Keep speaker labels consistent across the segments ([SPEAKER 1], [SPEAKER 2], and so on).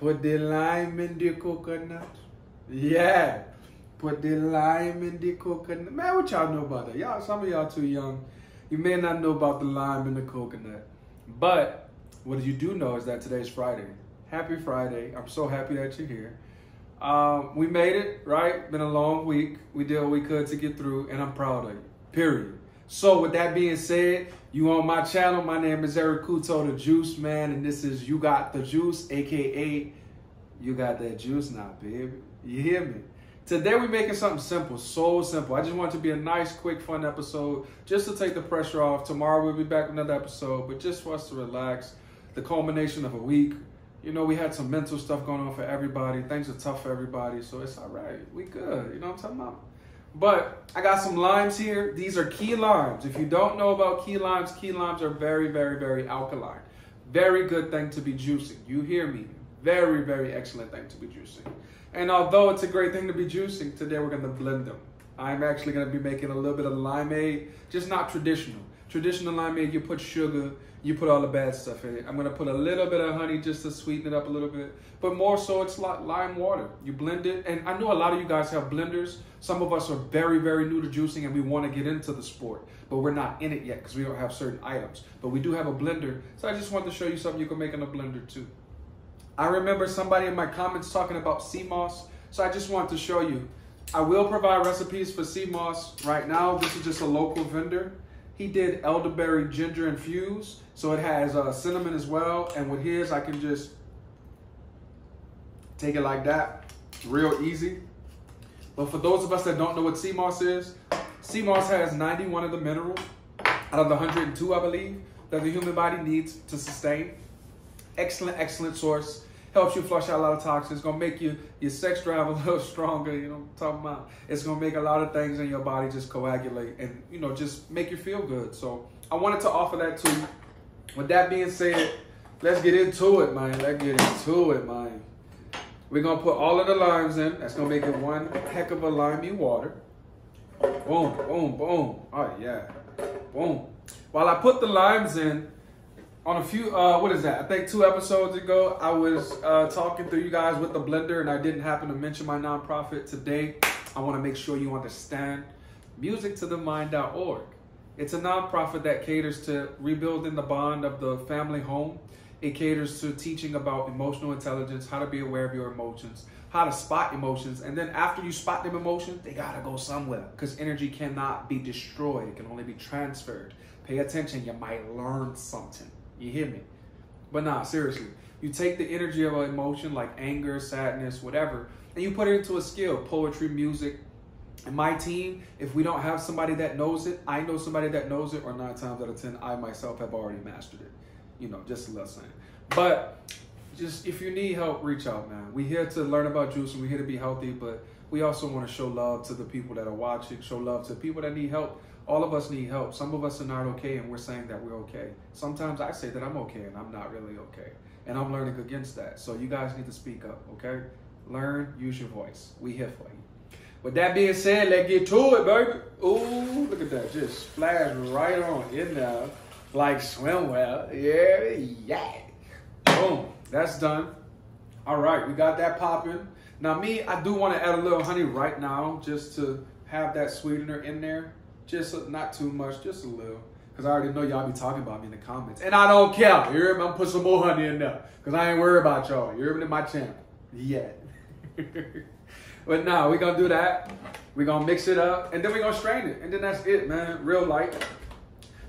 [SPEAKER 1] Put the lime in the coconut. Yeah. Put the lime in the coconut. Man, what y'all know about that? Y'all, some of y'all too young. You may not know about the lime in the coconut. But what you do know is that today's Friday. Happy Friday. I'm so happy that you're here. Um, we made it, right? Been a long week. We did what we could to get through, and I'm proud of you. Period. So with that being said, you on my channel. My name is Eric Kuto, the Juice Man, and this is You Got the Juice, aka You Got That Juice Now, baby. You hear me? Today we're making something simple, so simple. I just want it to be a nice, quick, fun episode just to take the pressure off. Tomorrow we'll be back with another episode, but just for us to relax. The culmination of a week. You know, we had some mental stuff going on for everybody. Things are tough for everybody, so it's all right. We good. You know what I'm talking about? But I got some limes here. These are key limes. If you don't know about key limes, key limes are very, very, very alkaline. Very good thing to be juicing. You hear me? Very, very excellent thing to be juicing. And although it's a great thing to be juicing, today we're going to blend them. I'm actually going to be making a little bit of limeade, just not traditional. Traditional limeade, you put sugar, you put all the bad stuff in it. I'm gonna put a little bit of honey just to sweeten it up a little bit, but more so it's like lime water. You blend it, and I know a lot of you guys have blenders. Some of us are very, very new to juicing and we wanna get into the sport, but we're not in it yet because we don't have certain items. But we do have a blender, so I just wanted to show you something you can make in a blender too. I remember somebody in my comments talking about sea moss, so I just wanted to show you. I will provide recipes for sea moss. Right now, this is just a local vendor. He did elderberry ginger infused, so it has uh, cinnamon as well. And with his, I can just take it like that, real easy. But for those of us that don't know what sea moss is, sea moss has 91 of the minerals out of the 102, I believe, that the human body needs to sustain. Excellent, excellent source helps you flush out a lot of toxins. It's gonna make you your sex drive a little stronger. You know what I'm talking about? It's gonna make a lot of things in your body just coagulate and you know just make you feel good. So I wanted to offer that to you. With that being said, let's get into it, man. Let's get into it, man. We're gonna put all of the limes in. That's gonna make it one heck of a limey water. Boom, boom, boom. Oh yeah. Boom. While I put the limes in, on a few uh, what is that i think two episodes ago i was uh, talking through you guys with the blender and i didn't happen to mention my nonprofit today i want to make sure you understand musictothemind.org it's a nonprofit that caters to rebuilding the bond of the family home it caters to teaching about emotional intelligence how to be aware of your emotions how to spot emotions and then after you spot them emotions they gotta go somewhere because energy cannot be destroyed it can only be transferred pay attention you might learn something you hear me? But nah, seriously. You take the energy of an emotion like anger, sadness, whatever, and you put it into a skill, poetry, music. And my team, if we don't have somebody that knows it, I know somebody that knows it, or nine times out of ten, I myself have already mastered it. You know, just a little saying. But just if you need help, reach out, man. We're here to learn about juice and we're here to be healthy, but we also want to show love to the people that are watching, show love to people that need help all of us need help. Some of us are not okay, and we're saying that we're okay. Sometimes I say that I'm okay, and I'm not really okay. And I'm learning against that. So you guys need to speak up, okay? Learn, use your voice. We here for you. With that being said, let's get to it, baby. Ooh, look at that. Just splash right on in there like swimwear. Yeah, yeah. Boom. That's done. All right, we got that popping. Now, me, I do want to add a little honey right now just to have that sweetener in there. Just not too much, just a little. Because I already know y'all be talking about me in the comments. And I don't care. You hear me? I'm put some more honey in there. Because I ain't worried about y'all. You hear me? In my channel. Yet. but now we're going to do that. We're going to mix it up. And then we're going to strain it. And then that's it, man. Real light.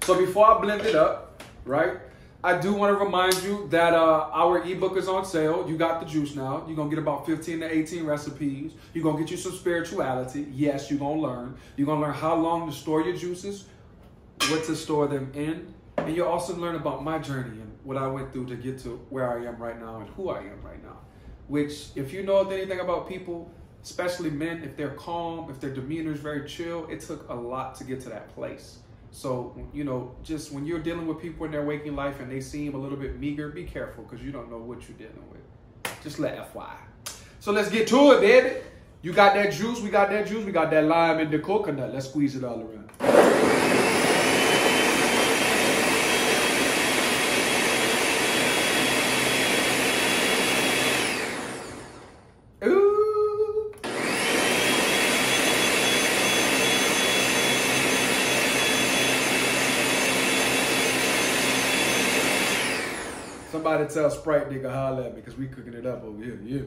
[SPEAKER 1] So before I blend it up, right? I do want to remind you that uh, our ebook is on sale. You got the juice now. You're going to get about 15 to 18 recipes. You're going to get you some spirituality. Yes, you're going to learn. You're going to learn how long to store your juices, what to store them in. And you'll also learn about my journey and what I went through to get to where I am right now and who I am right now. Which, if you know anything about people, especially men, if they're calm, if their demeanor is very chill, it took a lot to get to that place. So, you know, just when you're dealing with people in their waking life and they seem a little bit meager, be careful because you don't know what you're dealing with. Just let FY. So let's get to it, baby. You got that juice, we got that juice, we got that lime and the coconut. Let's squeeze it all around. Somebody tell Sprite nigga holler at me because we cooking it up over here. Yeah.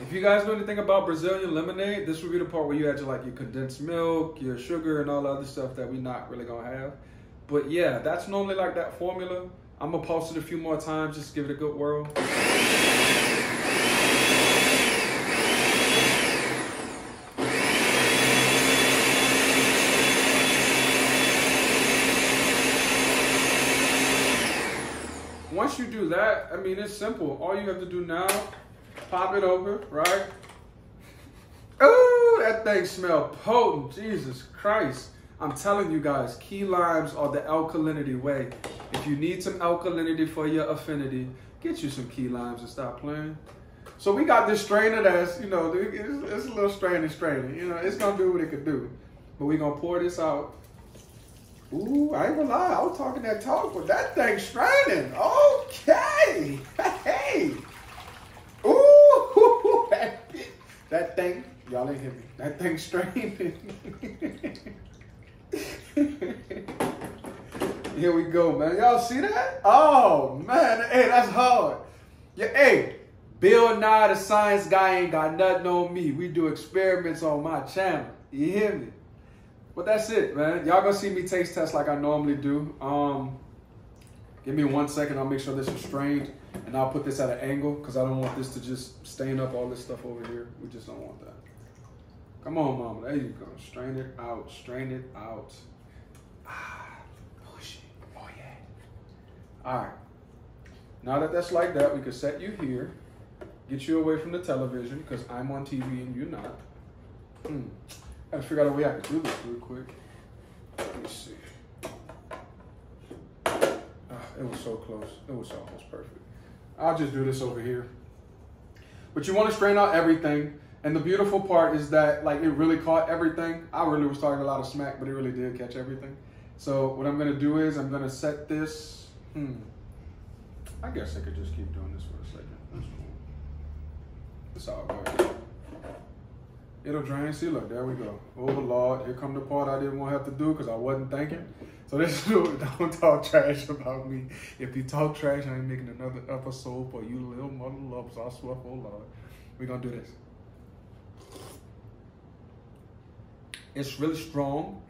[SPEAKER 1] If you guys know anything about Brazilian lemonade, this would be the part where you add your like your condensed milk, your sugar, and all the other stuff that we're not really gonna have. But yeah, that's normally like that formula. I'm gonna post it a few more times just give it a good whirl. Once you do that, I mean, it's simple. All you have to do now, pop it over, right? Oh, that thing smell potent. Jesus Christ. I'm telling you guys, key limes are the alkalinity way. If you need some alkalinity for your affinity, get you some key limes and stop playing. So we got this strainer that's, you know, it's, it's a little strainy strainer. You know, it's gonna do what it could do. But we gonna pour this out. Ooh, I ain't gonna lie, I was talking that talk, but that thing's straining. Okay. Hey. Ooh, that, that thing, y'all ain't hear me. That thing's straining. Here we go, man. Y'all see that? Oh man, hey, that's hard. Yeah, hey, Bill Nye the Science Guy ain't got nothing on me. We do experiments on my channel. You hear me? But that's it, man. Y'all gonna see me taste test like I normally do. Um, give me one second. I'll make sure this is strained, and I'll put this at an angle because I don't want this to just stain up all this stuff over here. We just don't want that. Come on, mama. There you go. Strain it out. Strain it out. Ah, push it. Oh yeah. All right. Now that that's like that, we can set you here. Get you away from the television because I'm on TV and you're not. Hmm. I gotta figure out a way I can do this real quick. Let me see. Ah, it was so close. It was almost perfect. I'll just do this over here. But you want to strain out everything. And the beautiful part is that like it really caught everything. I really was talking a lot of smack, but it really did catch everything. So what I'm gonna do is I'm gonna set this. Hmm. I guess I could just keep doing this for a second. That's cool. It's all good. It'll drain. See, look, there we go. Oh Lord, here come the part I didn't want to have to do because I wasn't thinking. So this is don't talk trash about me. If you talk trash, I ain't making another episode for you little mother lovers. I swear for Lord. We're gonna do this. It's really strong.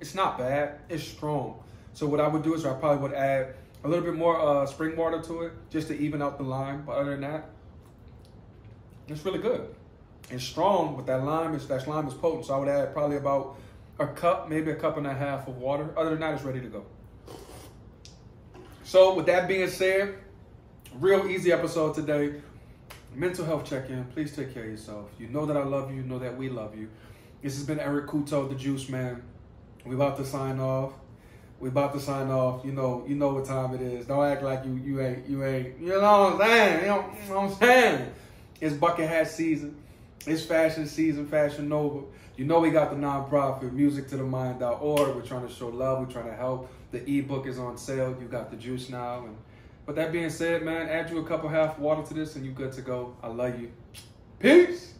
[SPEAKER 1] It's not bad. It's strong. So what I would do is I probably would add a little bit more uh, spring water to it just to even out the lime. But other than that, it's really good. It's strong, With that lime is that lime is potent. So I would add probably about a cup, maybe a cup and a half of water. Other than that, it's ready to go. So with that being said, real easy episode today. Mental health check-in. Please take care of yourself. You know that I love you. You know that we love you. This has been Eric Kuto, the Juice Man. We about to sign off. We about to sign off. You know, you know what time it is. Don't act like you you ain't you ain't. You know what I'm saying? You know, what I'm saying? It's bucket hat season. It's fashion season, Fashion Nova. You know we got the nonprofit, musictothemind.org. We're trying to show love. We're trying to help. The ebook is on sale. You got the juice now. And but that being said, man, add you a cup of half water to this and you good to go. I love you. Peace.